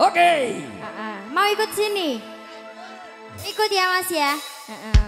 Oke. Uh, uh. Mau ikut sini? Ikut ya Mas ya. Uh, uh.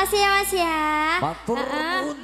Makasih ya Mas ya. Matur uh -uh.